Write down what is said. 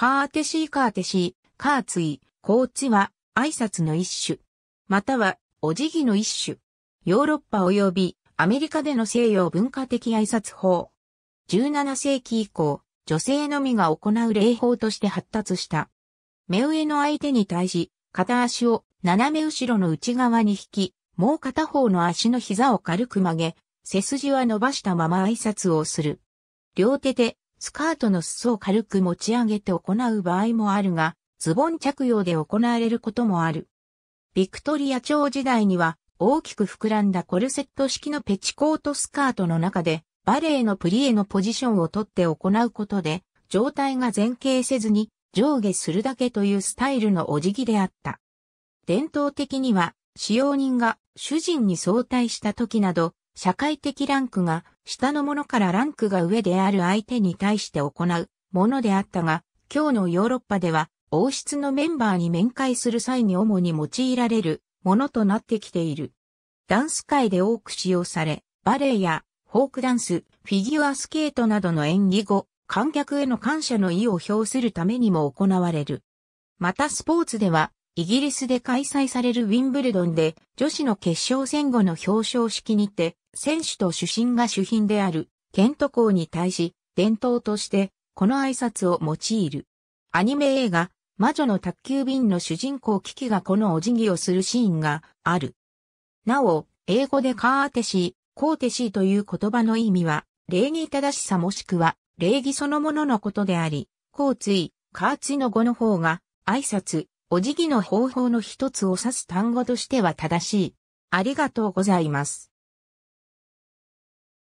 カーテシーカーテシー、カーツイ、コーツは挨拶の一種。または、お辞儀の一種。ヨーロッパ及びアメリカでの西洋文化的挨拶法。17世紀以降、女性のみが行う礼法として発達した。目上の相手に対し、片足を斜め後ろの内側に引き、もう片方の足の膝を軽く曲げ、背筋は伸ばしたまま挨拶をする。両手でスカートの裾を軽く持ち上げて行う場合もあるが、ズボン着用で行われることもある。ビクトリア朝時代には大きく膨らんだコルセット式のペチコートスカートの中でバレエのプリエのポジションをとって行うことで状態が前傾せずに上下するだけというスタイルのお辞儀であった。伝統的には使用人が主人に相対した時など社会的ランクが下の者からランクが上である相手に対して行うものであったが、今日のヨーロッパでは王室のメンバーに面会する際に主に用いられるものとなってきている。ダンス界で多く使用され、バレエやフォークダンス、フィギュアスケートなどの演技後、観客への感謝の意を表するためにも行われる。またスポーツでは、イギリスで開催されるウィンブルドンで女子の決勝戦後の表彰式にて、選手と主審が主賓であるケント校に対し、伝統としてこの挨拶を用いる。アニメ映画、魔女の宅急便の主人公キキがこのお辞儀をするシーンがある。なお、英語でカーテシー、コーテシーという言葉の意味は、礼儀正しさもしくは、礼儀そのもののことであり、交通、カーツイの語の方が、挨拶、お辞儀の方法の一つを指す単語としては正しい。ありがとうございます。